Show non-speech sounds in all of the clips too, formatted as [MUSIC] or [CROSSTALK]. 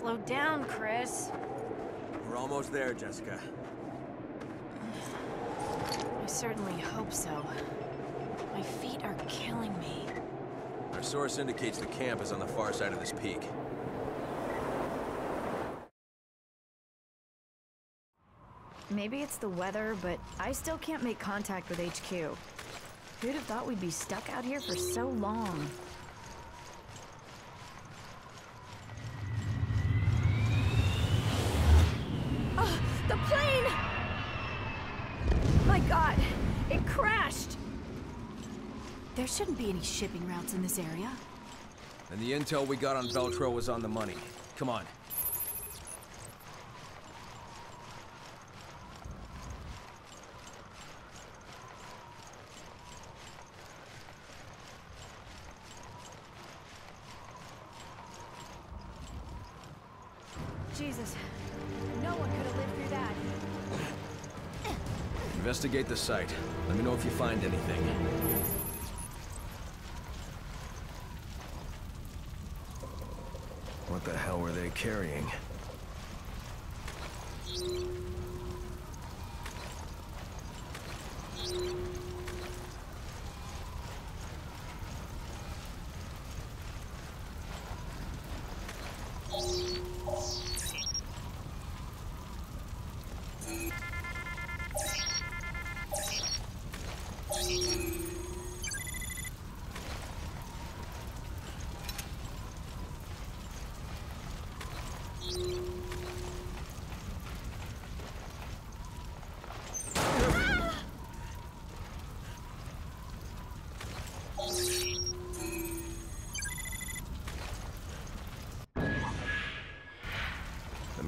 Slow down, Chris. We're almost there, Jessica. I certainly hope so. My feet are killing me. Our source indicates the camp is on the far side of this peak. Maybe it's the weather, but I still can't make contact with HQ. Who'd have thought we'd be stuck out here for so long? Be any shipping routes in this area. And the intel we got on Veltro was on the money. Come on. Jesus, no one could have lived through that. Investigate the site. Let me know if you find anything. What the hell were they carrying?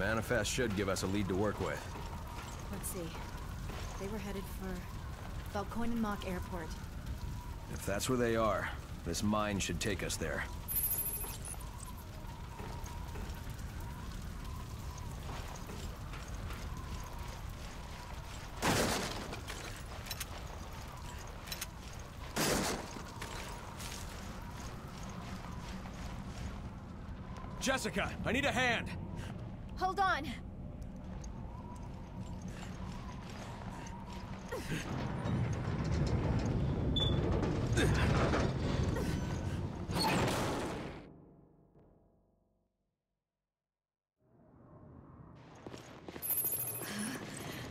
Manifest should give us a lead to work with. Let's see. They were headed for Valkoinen Mökki Airport. If that's where they are, this mine should take us there. Jessica, I need a hand! Hold on.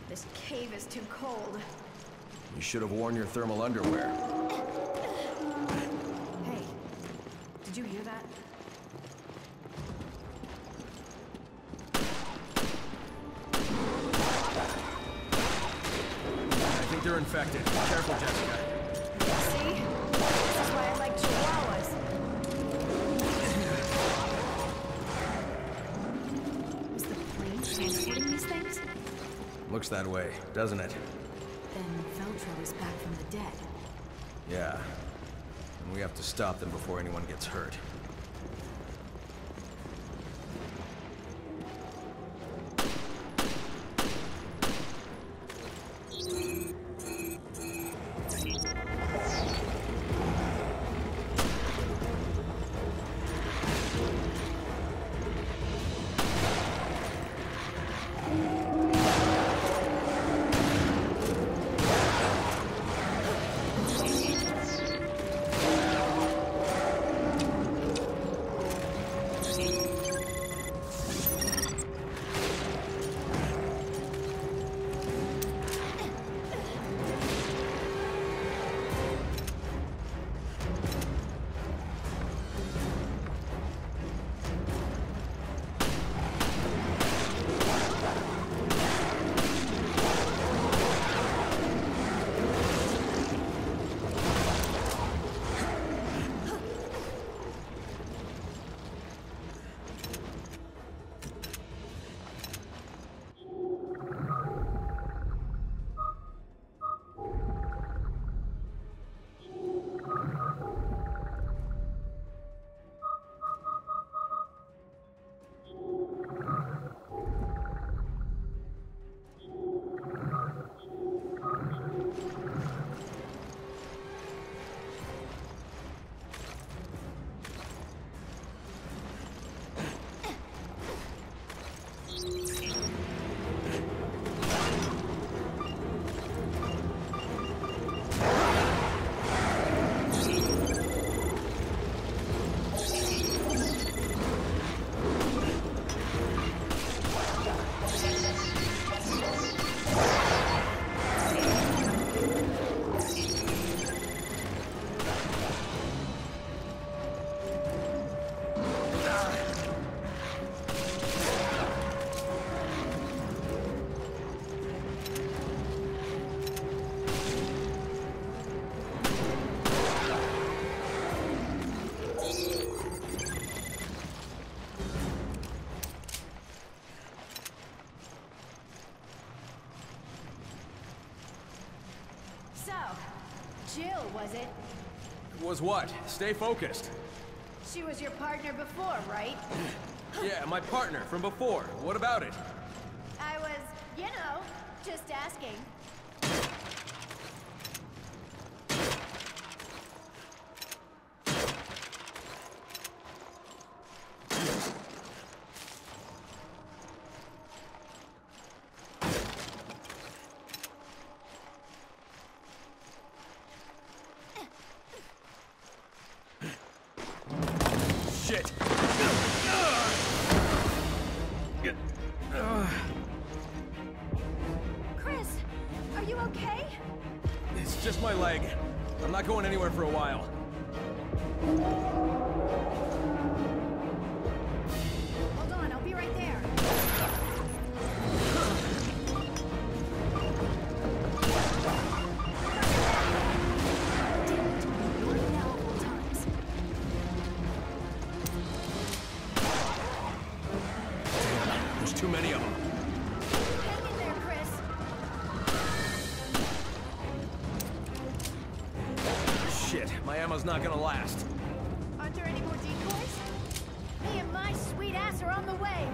This cave is too cold. You should have worn your thermal underwear. Hey, did you hear that? I think they're infected. Careful, Jessica. See? This is why I like chihuahuas. Was the plane transporting these things? Looks that way, doesn't it? Then Veltro is back from the dead. Yeah. And we have to stop them before anyone gets hurt. Was what? Stay focused. She was your partner before, right? [SIGHS] Yeah, my partner from before. What about it? I was, you know, just asking. Not going anywhere for a while. Shit, my ammo's not gonna last. Aren't there any more decoys? Me and my sweet ass are on the way.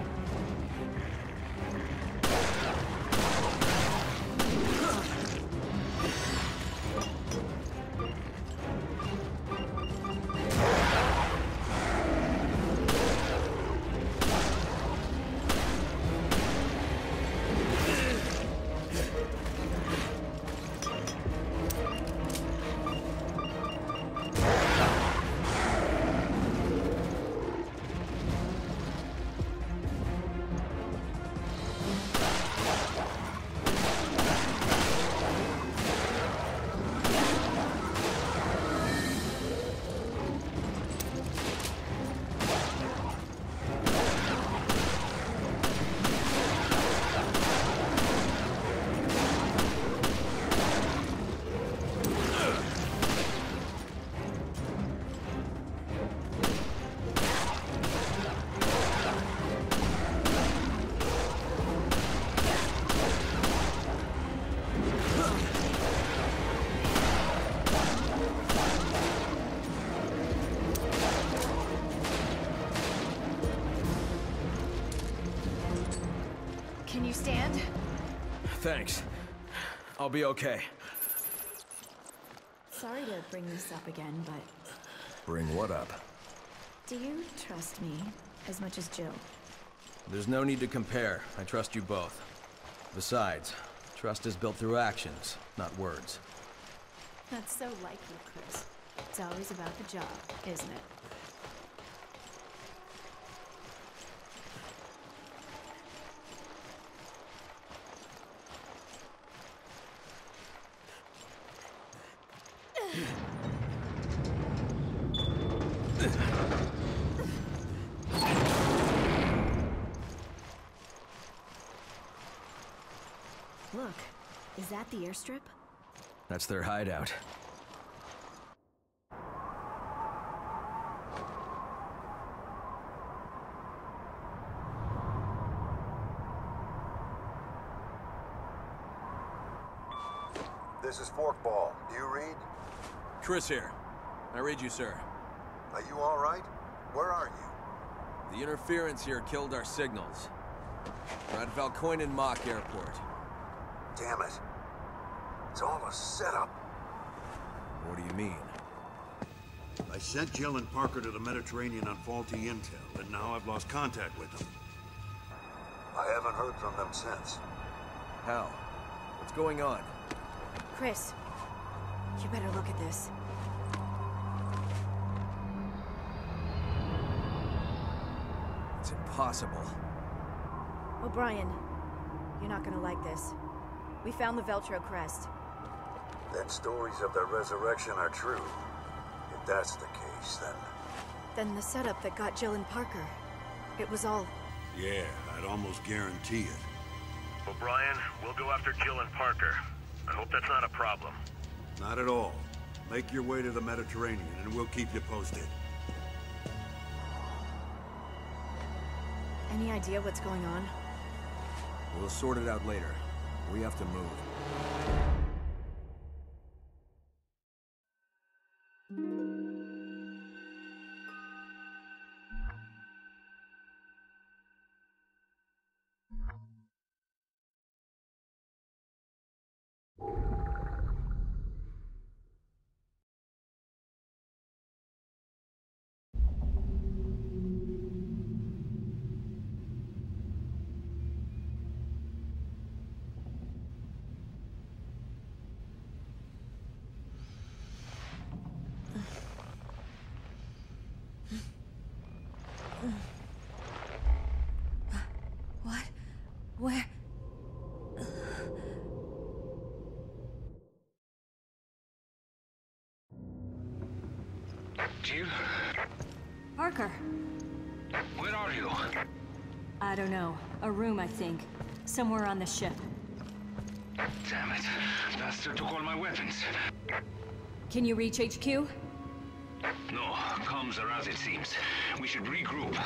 I'll be okay. Sorry to bring this up again, but Bring what up? do you trust me as much as Jill? There's no need to compare. I trust you both. Besides, trust is built through actions, not words. That's so like you, Chris. It's always about the job, isn't it? Look, is that the airstrip? That's their hideout. This is Forkball. Do you read? Chris here. I read you, sir. Are you all right? Where are you? The interference here killed our signals. We're at Valkoinen Mökki Airport. Damn it. It's all a setup. What do you mean? I sent Jill and Parker to the Mediterranean on faulty intel, and now I've lost contact with them. I haven't heard from them since. How? What's going on? Chris, you better look at this. It's impossible. O'Brien, you're not gonna like this. We found the Veltro crest. Then stories of their resurrection are true. If that's the case, then... Then the setup that got Jill and Parker. It was all... Yeah, I'd almost guarantee it. O'Brien, we'll go after Jill and Parker. I hope that's not a problem. Not at all. Make your way to the Mediterranean, and we'll keep you posted. Any idea what's going on? We'll sort it out later. We have to move. Jill, Parker. where are you? I don't know. A room, I think. Somewhere on the ship. Damn it. Bastard took all my weapons. Can you reach HQ? No, comms are as it seems. We should regroup.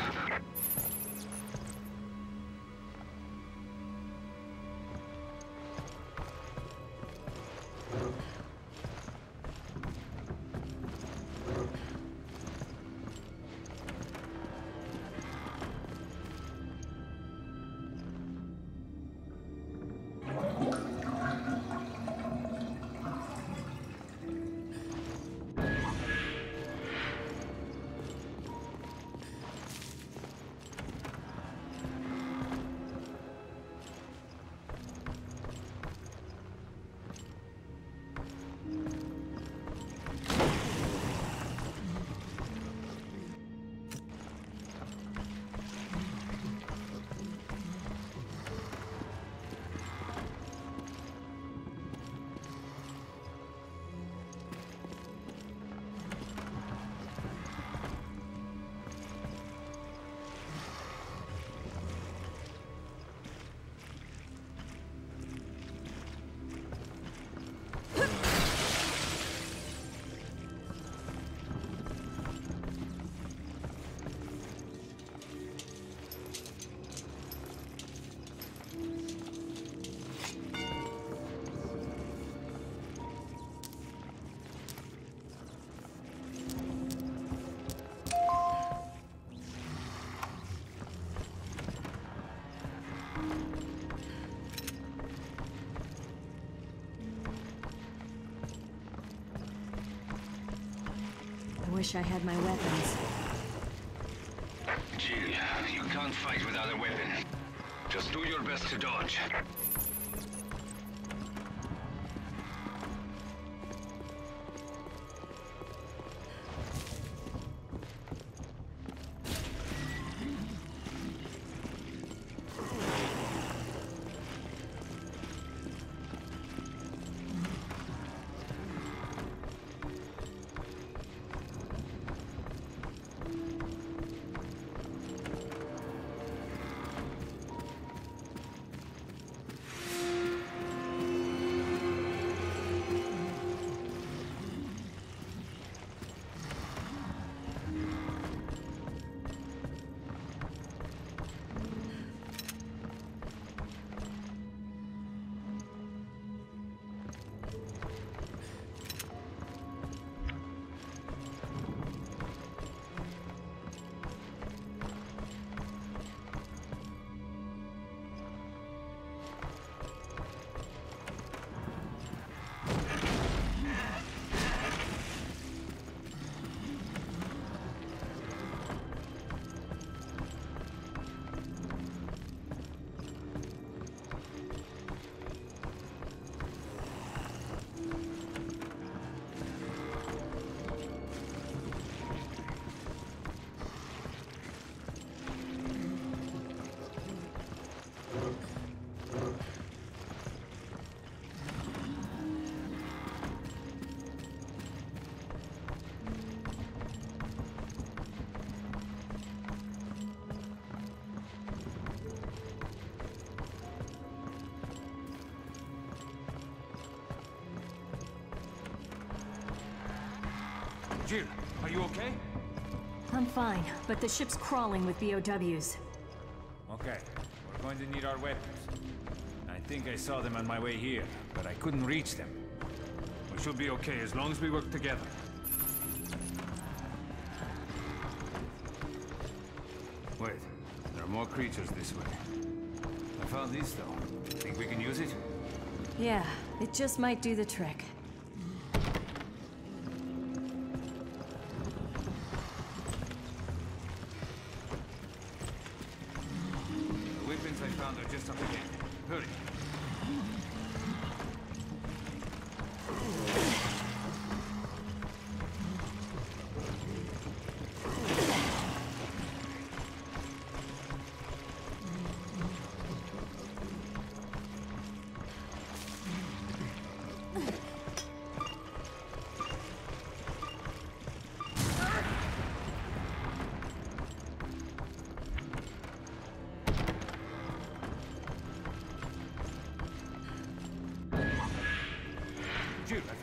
Wish I had my weapons. Jill, you can't fight without a weapon. Just do your best to dodge. Jill, are you okay? I'm fine, but the ship's crawling with BOWs. Okay, we're going to need our weapons. I think I saw them on my way here, but I couldn't reach them. We should be okay as long as we work together. Wait, there are more creatures this way. I found this though. Think we can use it? Yeah, it just might do the trick.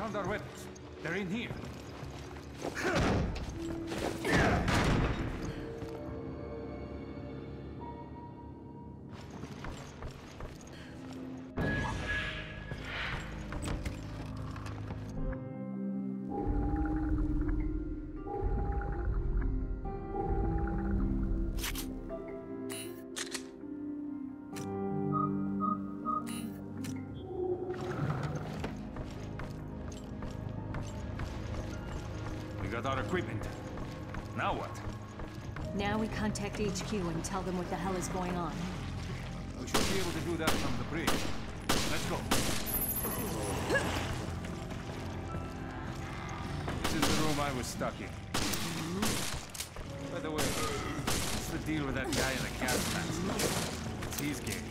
Found our weapons. They're in here. Got our equipment. Now what? Now we contact HQ and tell them what the hell is going on. We should be able to do that from the bridge. Let's go. This is the room I was stuck in. By the way, what's the deal with that guy in the gas mask? What's his game?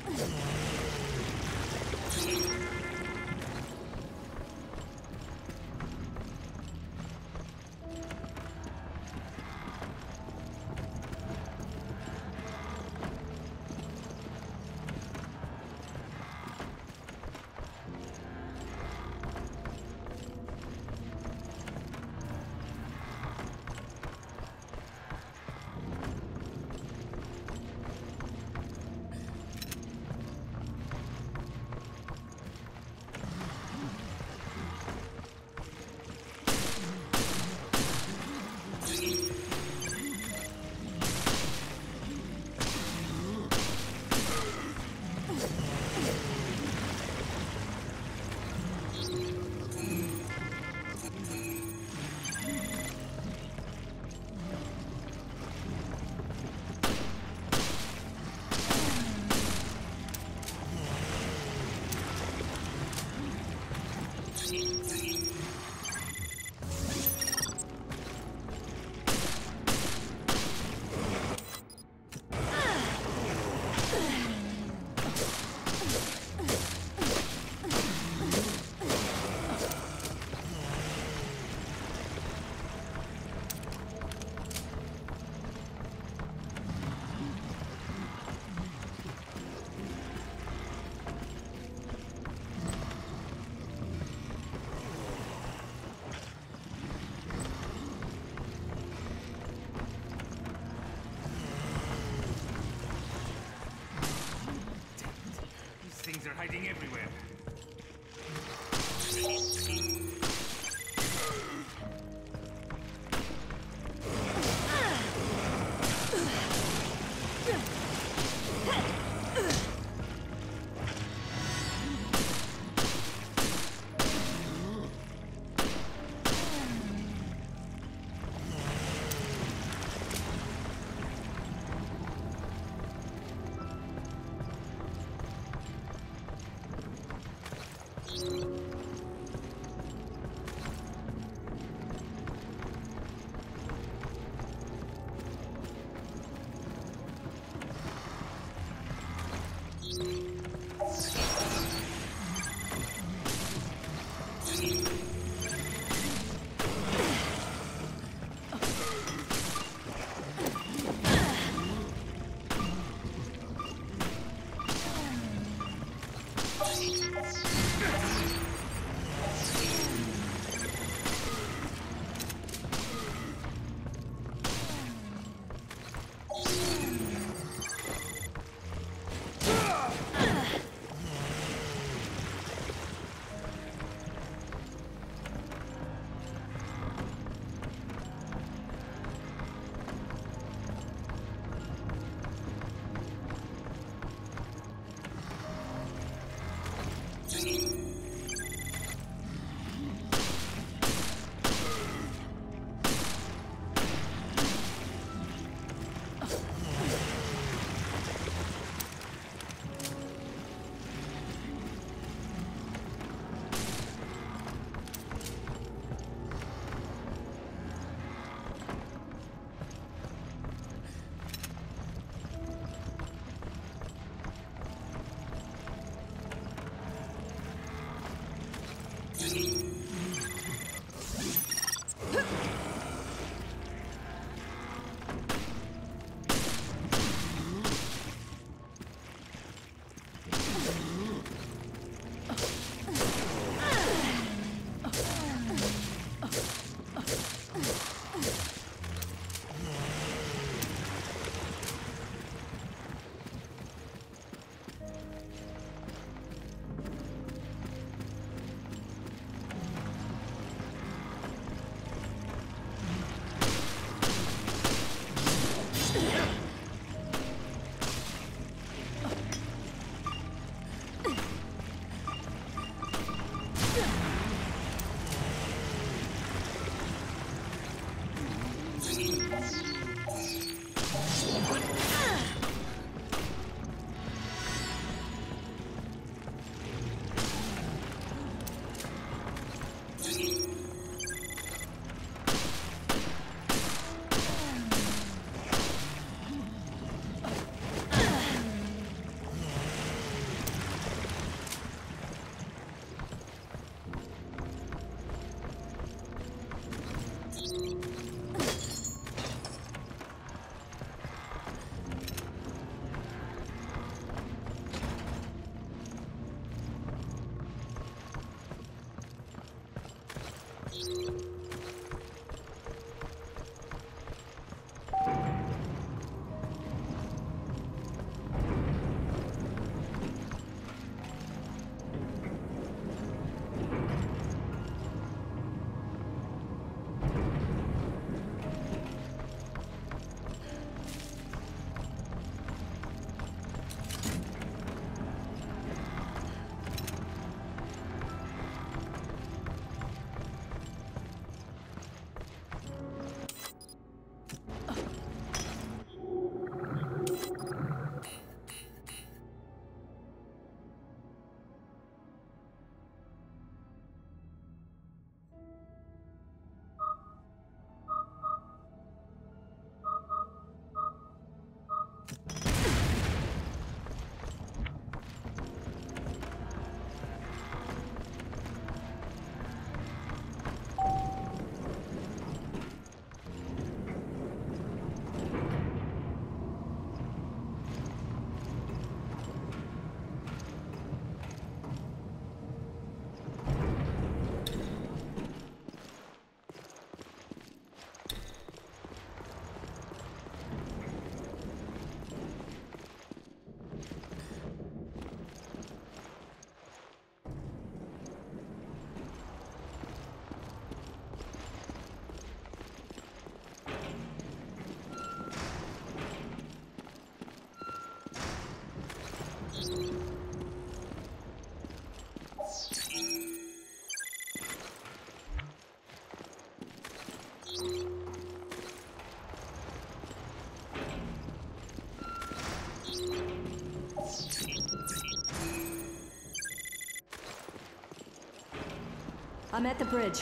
I'm at the bridge.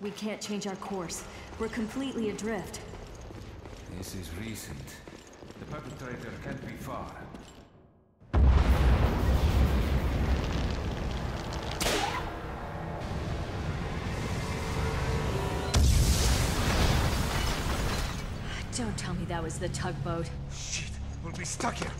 We can't change our course. We're completely adrift. This is recent. Perpetrator can't be far. Don't tell me that was the tugboat. Shit, we'll be stuck here.